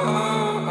Oh.